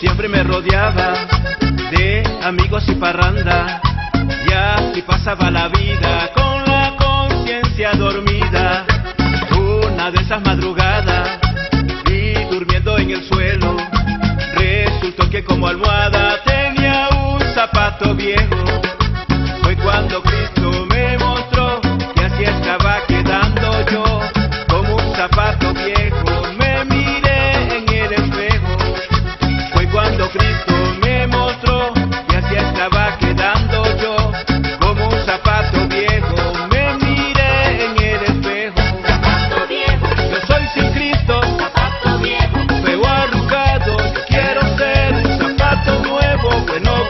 siempre me rodeaba de amigos y parranda. Y así pasaba la vida con la conciencia dormida. Una de esas madrugadas y durmiendo en el suelo, resultó que como almohada tenía un zapato viejo.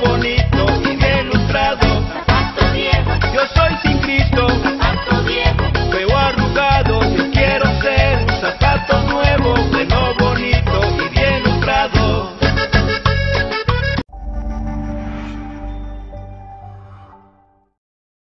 bonito.